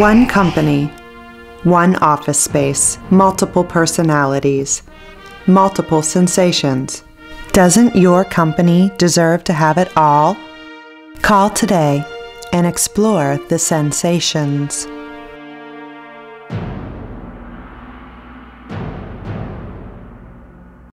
One company, one office space, multiple personalities, multiple sensations. Doesn't your company deserve to have it all? Call today and explore the sensations.